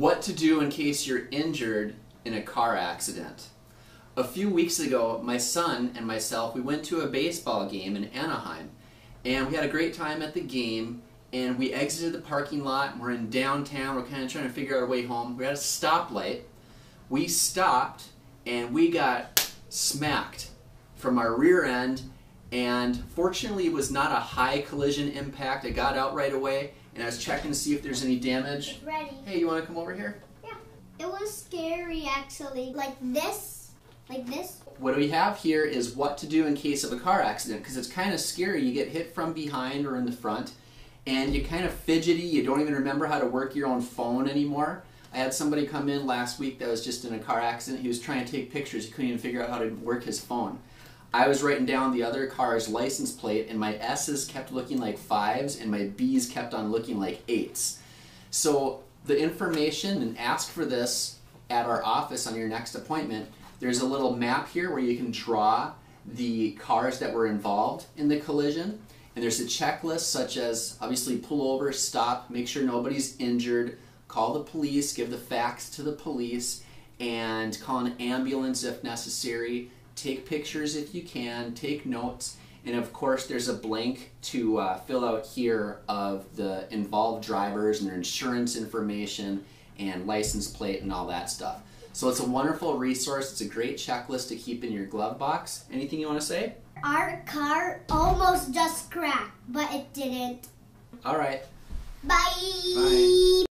What to do in case you're injured in a car accident. A few weeks ago, my son and myself, we went to a baseball game in Anaheim. And we had a great time at the game, and we exited the parking lot, we're in downtown, we're kind of trying to figure our way home. We're at a stoplight. We stopped, and we got smacked from our rear end, and fortunately it was not a high collision impact. I got out right away, and I was checking to see if there's any damage. It's ready. Hey, you want to come over here? Yeah. It was scary actually. Like this. Like this. What we have here is what to do in case of a car accident because it's kind of scary. You get hit from behind or in the front and you're kind of fidgety. You don't even remember how to work your own phone anymore. I had somebody come in last week that was just in a car accident. He was trying to take pictures. He couldn't even figure out how to work his phone. I was writing down the other car's license plate and my S's kept looking like fives and my B's kept on looking like eights. So the information and ask for this at our office on your next appointment. There's a little map here where you can draw the cars that were involved in the collision. And there's a checklist such as obviously pull over, stop, make sure nobody's injured, call the police, give the facts to the police, and call an ambulance if necessary. Take pictures if you can, take notes, and of course, there's a blank to uh, fill out here of the involved drivers and their insurance information and license plate and all that stuff. So it's a wonderful resource. It's a great checklist to keep in your glove box. Anything you want to say? Our car almost just cracked, but it didn't. All right. Bye. Bye.